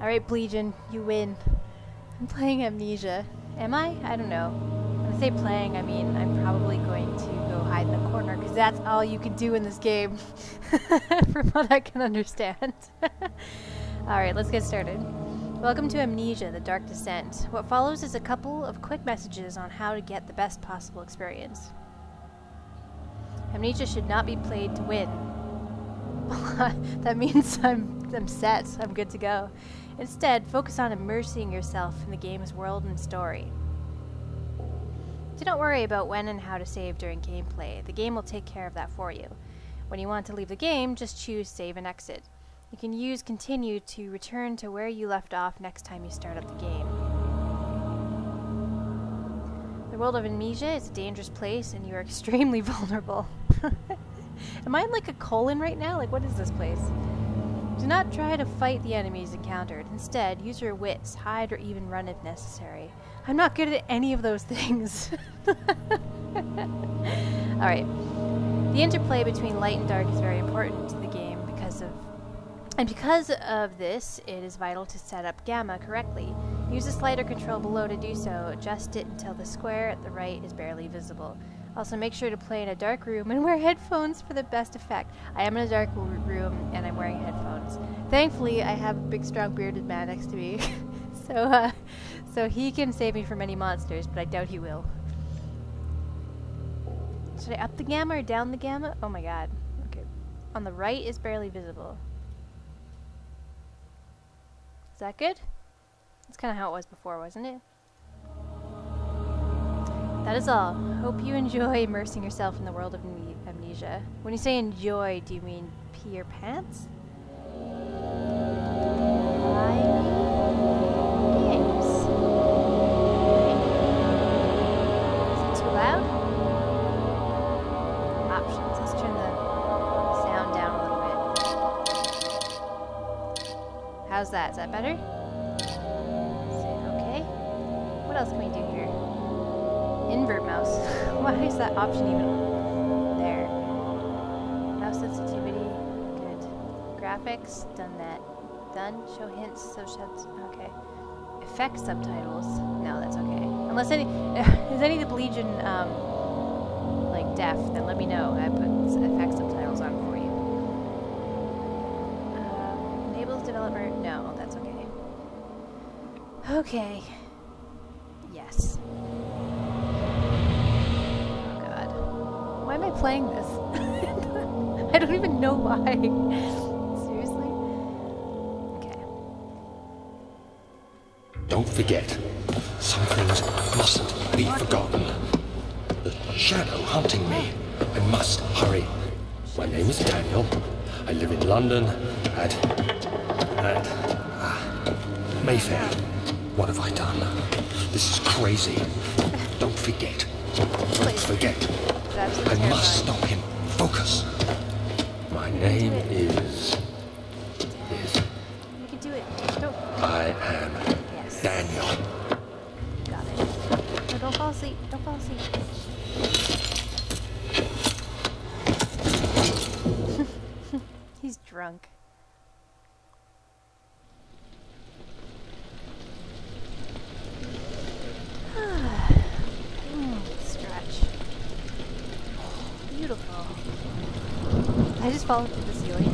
Alright, Blegion, you win. I'm playing Amnesia. Am I? I don't know. When I say playing, I mean I'm probably going to go hide in the corner because that's all you can do in this game. From what I can understand. Alright, let's get started. Welcome to Amnesia, The Dark Descent. What follows is a couple of quick messages on how to get the best possible experience. Amnesia should not be played to win. that means I'm, I'm set. I'm good to go. Instead, focus on immersing yourself in the game's world and story. Do not worry about when and how to save during gameplay. The game will take care of that for you. When you want to leave the game, just choose Save and Exit. You can use Continue to return to where you left off next time you start up the game. The world of Amnesia is a dangerous place and you are extremely vulnerable. Am I in like a colon right now? Like, what is this place? Do not try to fight the enemies encountered. Instead, use your wits, hide, or even run if necessary. I'm not good at any of those things. Alright. The interplay between light and dark is very important to the game because of and because of this, it is vital to set up gamma correctly. Use the slider control below to do so. Adjust it until the square at the right is barely visible. Also, make sure to play in a dark room and wear headphones for the best effect. I am in a dark room and I'm wearing headphones. Thankfully, I have a big, strong, bearded man next to me, so uh, so he can save me from any monsters, but I doubt he will. Should I up the gamma or down the gamma? Oh my god. Okay. On the right is barely visible. Is that good? That's kind of how it was before, wasn't it? That is all. Hope you enjoy immersing yourself in the world of amnesia. When you say enjoy, do you mean pee your pants? Is it too loud? Options. Let's turn the sound down a little bit. How's that? Is that better? Okay? What else can we do here? Invert mouse. Why is that option even there? Mouse sensitivity. Good. Graphics. Done that. Done. Show hints. So sheds. Okay. Effect subtitles. No, that's okay. Unless any is any of the Blegion um, like deaf, then let me know. I put effect subtitles on for you. Uh, enables developer. No, that's okay. Okay. Am I playing this? I don't even know why. Seriously? Okay. Don't forget, some things mustn't be forgotten. The shadow hunting me. I must hurry. My name is Daniel. I live in London at... at... Ah, Mayfair. What have I done? This is crazy. Don't forget. Don't forget. It's absolutely I must stop him. Focus. My name is... is... You can do it. Don't. I am Yes. Daniel. Got it. No, don't fall asleep. Don't fall asleep. He's drunk. Through the ceiling?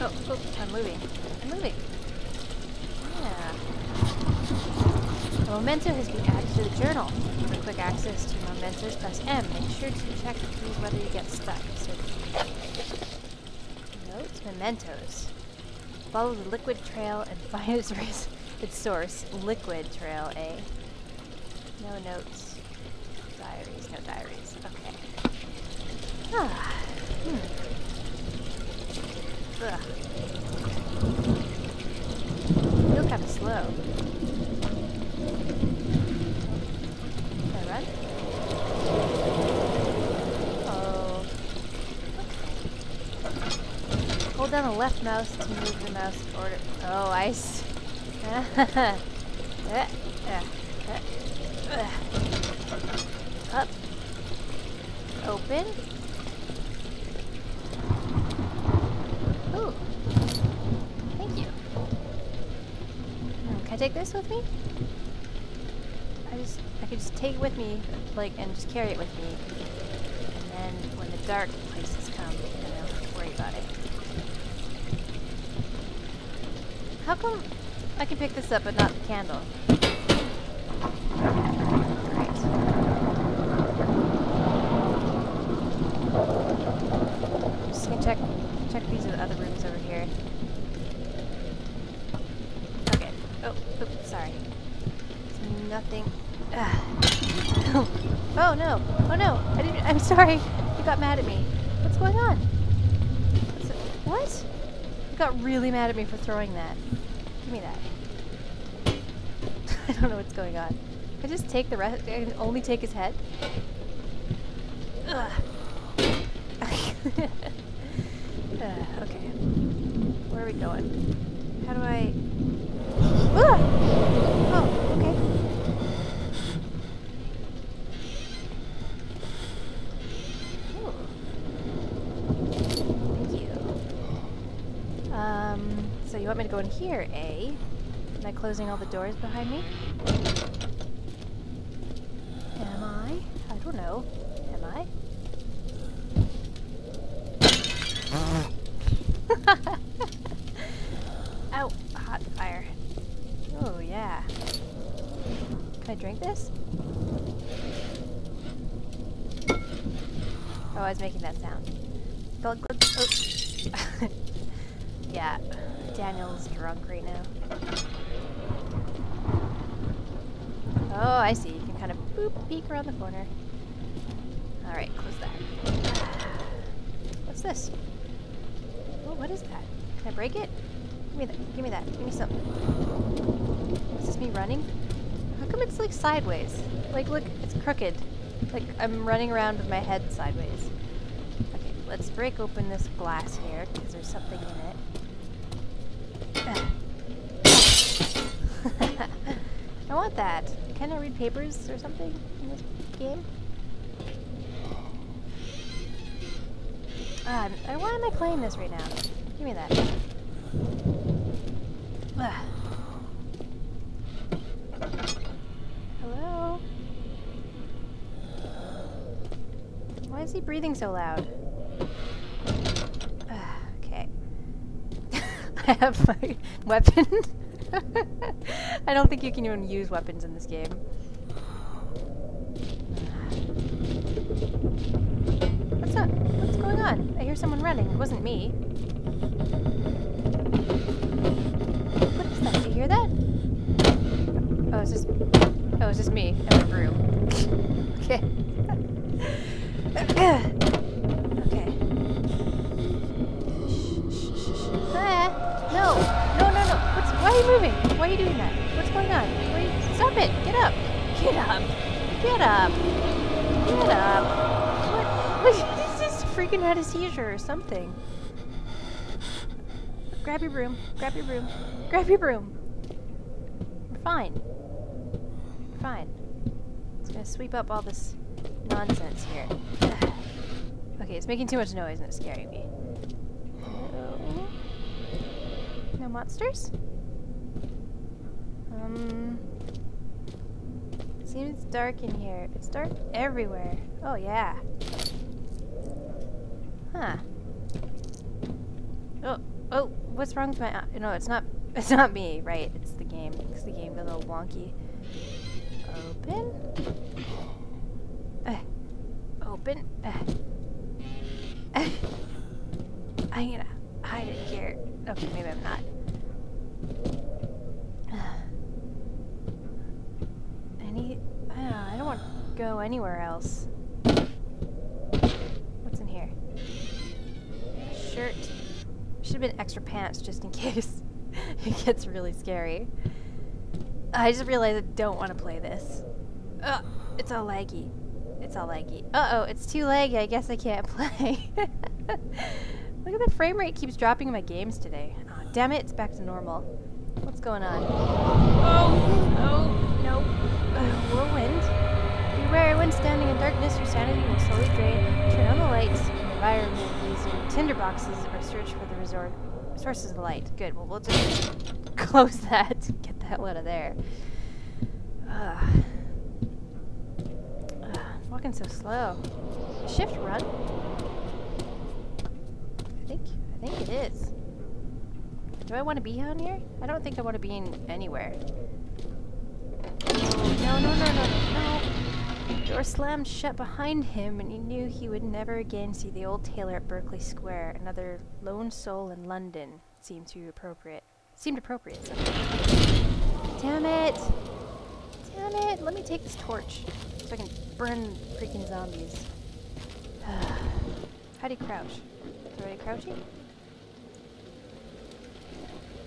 Oh, oh, I'm moving. I'm moving. Yeah. A memento has been added to the journal. For quick access to mementos, press M. Make sure to check the keys whether you get stuck. So, notes, mementos. Follow the liquid trail and find its, its source. Liquid trail, A. No notes. Diaries, no diaries. Okay. Ah. Hmm. Ugh. Feel kind of slow. Oh. Hold down the left mouse to move the mouse forward. Oh, I see. Eh, eh, eh. Up. Open. Ooh. Thank you. Um, can I take this with me? I just, I could just take it with me, like, and just carry it with me. And then when the dark places come, then I'll have to worry about it. How come I can pick this up but not the candle? Just gonna check check these other rooms over here. Okay. Oh, oops, sorry. Nothing. Ah. Ugh. oh no! Oh no! I didn't. I'm sorry. You got mad at me. What's going on? What? You got really mad at me for throwing that. Give me that. I don't know what's going on. I just take the rest. I can only take his head. Ugh. uh, okay. Where are we going? How do I? Ah! Oh, okay. Thank you. Um, so you want me to go in here, eh? Am I closing all the doors behind me? Am I? I don't know. Am I? Ow! Hot fire. Oh, yeah. Can I drink this? Oh, I was making that sound. Glug, glug, oh. yeah, Daniel's drunk right now. Oh, I see. You can kind of boop, peek around the corner. Alright, close that. What's this? Oh, what is that? Can I break it? Give me that. Give me that. Give me some. Is this me running? How come it's like sideways? Like, look, it's crooked. Like, I'm running around with my head sideways. Okay, let's break open this glass here, because there's something in it. I want that. Can I read papers or something in this game? Um, I- why am I playing this right now? Give me that. Ugh. Hello? Why is he breathing so loud? Okay. I have my weapon. I don't think you can even use weapons in this game. What's up? What's going on? I hear someone running. It wasn't me. What is that? Do you hear that? Oh, it's just. Oh, it's just me and my broom. okay. okay. Out a seizure or something. Grab your broom. Grab your broom. Grab your broom. We're fine. We're fine. It's gonna sweep up all this nonsense here. okay, it's making too much noise and it's scaring me. No monsters? Um. Seems dark in here. It's dark everywhere. Oh, yeah. Oh, oh, what's wrong with my eye? No, it's not, it's not me, right? It's the game. Because the game a little wonky. Open? Uh, open? Uh. I'm gonna hide it here. Okay, maybe I'm not. Any? I. I don't want to go anywhere else. What's in here? Shirt. Should have been extra pants just in case it gets really scary. I just realized I don't want to play this. Ugh, it's all laggy. It's all laggy. Uh-oh, it's too laggy. I guess I can't play. Look at the frame rate keeps dropping in my games today. Oh, damn it, it's back to normal. What's going on? Oh, oh, no. Uh, whirlwind. Beware, when standing in darkness, your sanity will slowly drain. Turn on the lights in the environment using tinder boxes or search for the resort sources of light. Good, well, we'll just close that. Get the hell out of there. Ugh. Ugh, walking so slow. Shift run? I think I think it is. Do I want to be on here? I don't think I want to be in anywhere. No, no, no, no, no. Door slammed shut behind him, and he knew he would never again see the old tailor at Berkeley Square. Another lone soul in London seemed to appropriate. Seemed appropriate. Damn it! Damn it! Let me take this torch so I can burn freaking zombies. How do you crouch? Is already crouching?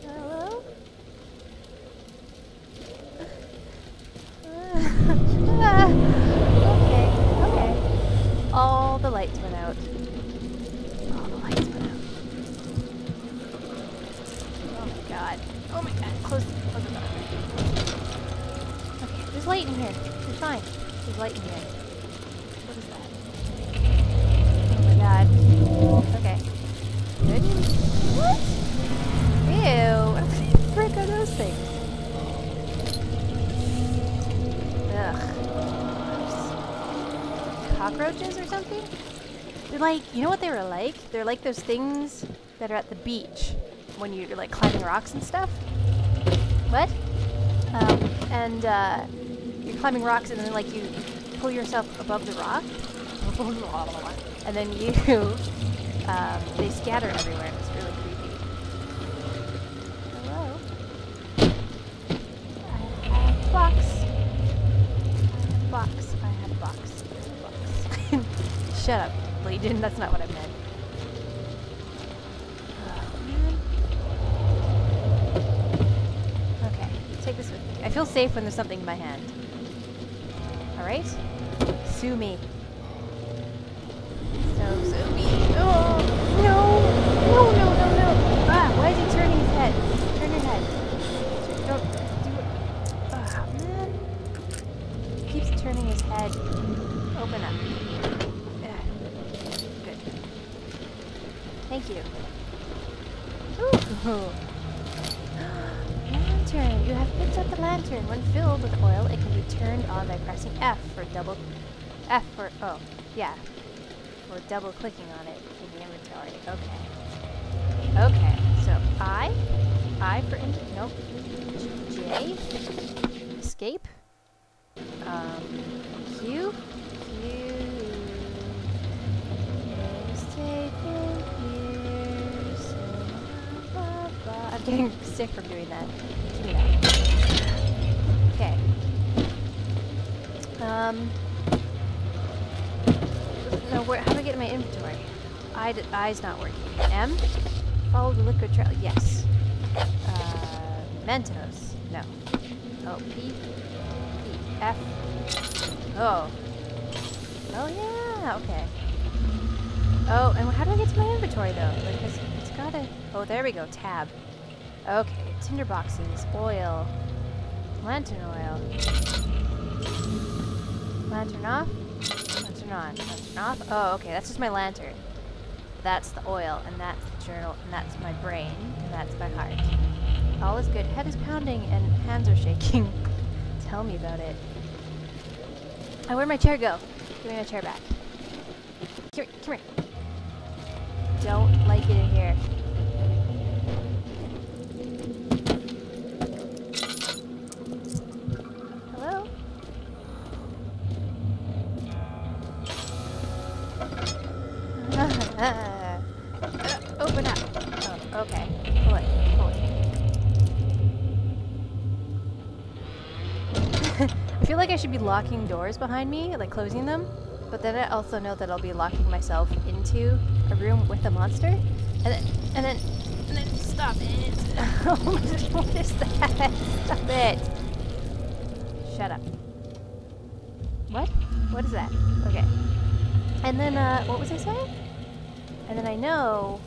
Hello? Like, you know what they were like? They're like those things that are at the beach when you're like climbing rocks and stuff. What? Um, and uh, you're climbing rocks and then like you pull yourself above the rock. and then you, um, they scatter everywhere it's really creepy. Hello? I have a box. I have a box. I have a box. I have box. Shut up, Blegion. That's not what I meant. Oh. Okay, take this with me. I feel safe when there's something in my hand. Alright? Sue me. So, sue me. Oh, no! No, no, no, no! Ah, why is he turning his head? Turn your head. Don't do it. Ah, man. He keeps turning his head. Open up. Yeah. Good. Thank you. Ooh. Lantern. You have picked up the lantern. When filled with oil, it can be turned on by pressing F for double F for oh, yeah. For double clicking on it in the inventory. Okay. Okay. So I I for nope. J escape. Um Q getting sick from doing that. Okay. Um. No, where, how do I get in my inventory? I I's not working. M? Follow the liquid trail. Yes. Uh, Mentos. No. Oh, P. P. F. Oh. Oh, yeah. Okay. Oh, and how do I get to my inventory, though? It's, it's gotta... Oh, there we go. Tab. Okay. Tinder boxes. Oil. Lantern oil. Lantern off. Lantern on. Lantern off. Oh, okay. That's just my lantern. That's the oil, and that's the journal, and that's my brain, and that's my heart. All is good. Head is pounding, and hands are shaking. Tell me about it. Oh, where'd my chair go? Give me my chair back. Come here. Come here. Don't like it in here. I feel like I should be locking doors behind me, like closing them. But then I also know that I'll be locking myself into a room with a monster. And then, and then, and then, stop it. what is that? Stop it. Shut up. What? What is that? Okay. And then, uh, what was I saying? And then I know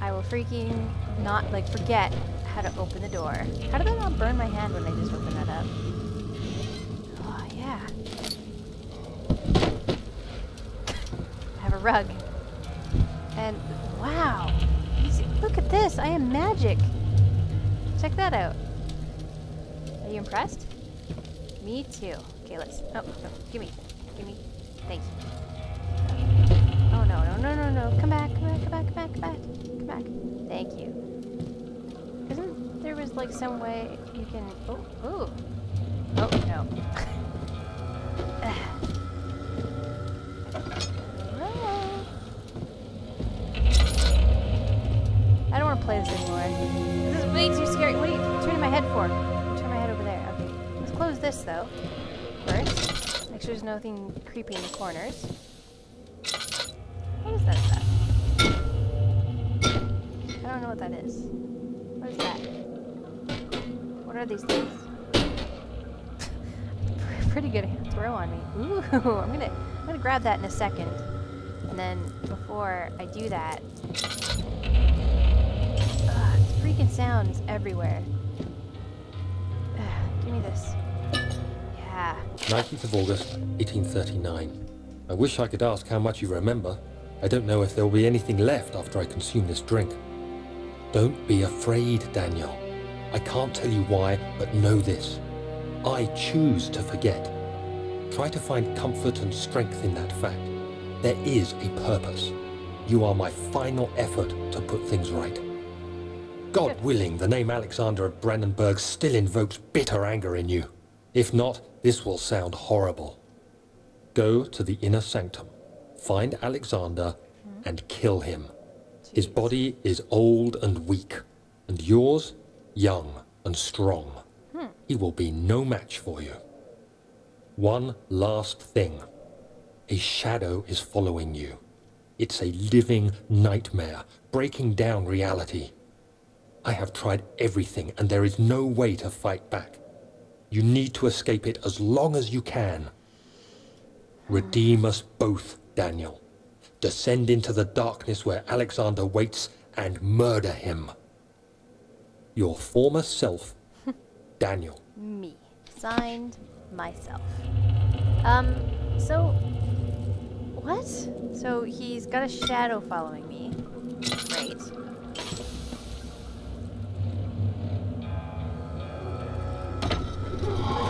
I will freaking not, like, forget how to open the door. How did I not burn my hand when I just opened that up? Rug. And, wow. Look at this. I am magic. Check that out. Are you impressed? Me too. Okay, let's. Oh, no. Give me. Give me. Thank you. Oh, no, no, no, no, no. Come back, come back, come back, come back, come back. Come back. Thank you. Isn't there was like some way you can. Oh, oh. Oh, no. Hello? I play this anymore. This is way too scary. What are you turning my head for? Turn my head over there. Okay. Let's close this though. First. Make sure there's nothing creepy in the corners. What is that stuff? I don't know what that is. What is that? What are these things? Pretty good throw on me. Ooh, I'm gonna I'm gonna grab that in a second. And then before I do that, Freaking sounds everywhere. Ugh, give me this. Yeah. 19th of August, 1839. I wish I could ask how much you remember. I don't know if there will be anything left after I consume this drink. Don't be afraid, Daniel. I can't tell you why, but know this. I choose to forget. Try to find comfort and strength in that fact. There is a purpose. You are my final effort to put things right. God willing, the name Alexander of Brandenburg still invokes bitter anger in you. If not, this will sound horrible. Go to the inner sanctum, find Alexander, and kill him. His body is old and weak, and yours young and strong. Hmm. He will be no match for you. One last thing. A shadow is following you. It's a living nightmare, breaking down reality. I have tried everything, and there is no way to fight back. You need to escape it as long as you can. Redeem us both, Daniel. Descend into the darkness where Alexander waits and murder him. Your former self, Daniel. Me. Signed, myself. Um, so. What? So he's got a shadow following me. Great.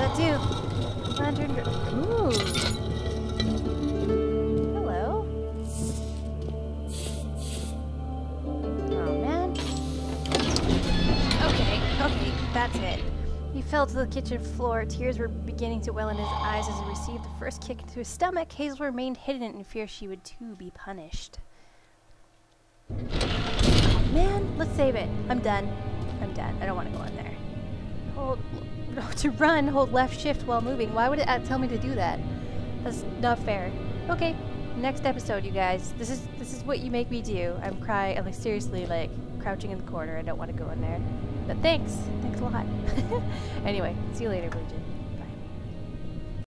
That do? Lantern. Ooh. Hello. Oh man. Okay, okay, that's it. He fell to the kitchen floor. Tears were beginning to well in his eyes as he received the first kick into his stomach. Hazel remained hidden in fear she would too be punished. Man, let's save it. I'm done. I'm done. I don't want to go in there. Hold to run, hold left shift while moving. Why would it tell me to do that? That's not fair. Okay, next episode, you guys. This is this is what you make me do. I'm crying. Like seriously like crouching in the corner. I don't want to go in there. But thanks. Thanks a lot. anyway, see you later, Virgin.